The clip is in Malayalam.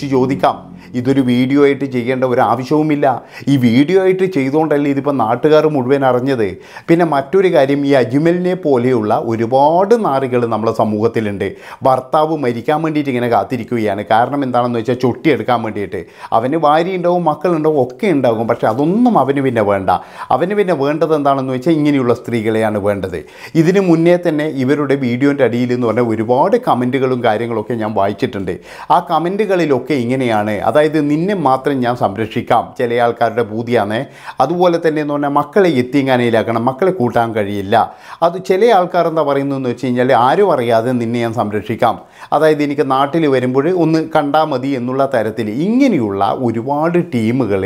ചോദിക്കാം. ഇതൊരു വീഡിയോ ആയിട്ട് ചെയ്യേണ്ട ഒരു ആവശ്യവുമില്ല. ഈ വീഡിയോ ആയിട്ട് ചെയ്തുകൊണ്ടല്ലേ ഇതിപ്പോൾ നാട്ടുകാർ മുഴുവൻ അറിഞ്ഞത്? പിന്നെ മറ്റൊരു കാര്യം ഈ അജ്മലിനെ പോലെയുള്ള ഒരുപാട് നാറികൾ നമ്മളെ സമൂഹത്തിലുണ്ട്. ഭർത്താവ് മരിക്കാൻ വേണ്ടിയിട്ട് ഇങ്ങനെ കാത്തിരിക്കുകയാണ്. കാരണം എന്താണെന്ന് വെച്ചാൽ ചൊട്ടിയെടുക്കാൻ വേണ്ടിയിട്ട്. അവന് ഭാര്യ ഉണ്ടാവും മക്കളുണ്ടാവും ഒക്കെ ഉണ്ടാകും. പക്ഷെ അതൊന്നും അവന് പിന്നെ വേണ്ട. അവന് പിന്നെ വേണ്ടത് എന്താണെന്ന് വെച്ചാൽ ഇങ്ങനെയുള്ള സ്ത്രീകളെയാണ് വേണ്ടത്. ഇതിന് മുന്നേ തന്നെ ഇവരുടെ വീഡിയോന്റെ അടിയിൽ എന്ന് പറഞ്ഞാൽ ഒരുപാട് കമന്റുകളും കാര്യങ്ങളൊക്കെ ഞാൻ വായിച്ചിട്ടുണ്ട്. ആ കമന്റുകളിലൊക്കെ ഇങ്ങനെയാണ്. അതായത് നിന്നെ മാത്രം ഞാൻ സംരക്ഷിക്കാം. ചില ആൾക്കാരുടെ ബൂതിയാണ് അതുപോലെ തന്നെ എന്ന് പറഞ്ഞാൽ മക്കളെ എത്തിങ്ങാനയിലാക്കണം. മക്കളെ കൂട്ടാൻ കഴിയില്ല. അത് ചില ആൾക്കാർ എന്താ പറയുന്നതെന്ന് വെച്ച് കഴിഞ്ഞാൽ ആരും അറിയാതെ നിന്നെ ഞാൻ സംരക്ഷിക്കാം. അതായത് എനിക്ക് നാട്ടിൽ വരുമ്പോൾ ഒന്ന് കണ്ടാൽ മതി എന്നുള്ള തരത്തിൽ ഇങ്ങനെയുള്ള ഒരുപാട് ടീമുകൾ